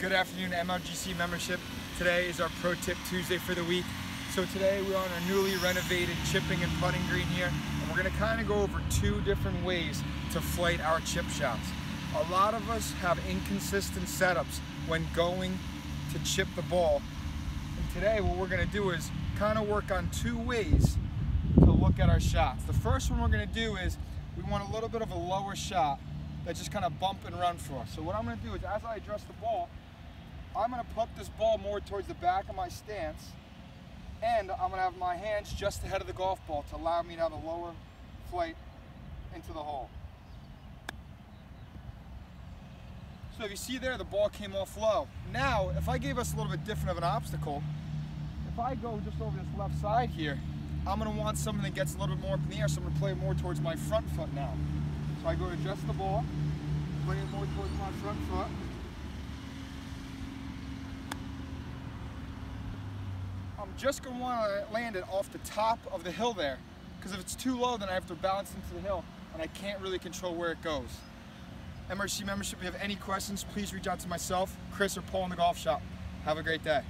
Good afternoon, MRGC membership. Today is our Pro Tip Tuesday for the week. So today we're on our newly renovated chipping and putting green here, and we're gonna kind of go over two different ways to flight our chip shots. A lot of us have inconsistent setups when going to chip the ball. And today what we're gonna do is kind of work on two ways to look at our shots. The first one we're gonna do is we want a little bit of a lower shot that just kind of bump and run for us. So what I'm gonna do is as I address the ball, I'm gonna put this ball more towards the back of my stance and I'm gonna have my hands just ahead of the golf ball to allow me to have a lower flight into the hole. So if you see there, the ball came off low. Now, if I gave us a little bit different of an obstacle, if I go just over this left side here, I'm gonna want something that gets a little bit more up in the air, so I'm gonna play more towards my front foot now. So I go to adjust the ball, play it more towards my front foot. I'm just going to want to land it off the top of the hill there because if it's too low then I have to balance into the hill and I can't really control where it goes. MRC membership, if you have any questions, please reach out to myself, Chris, or Paul in the golf shop. Have a great day.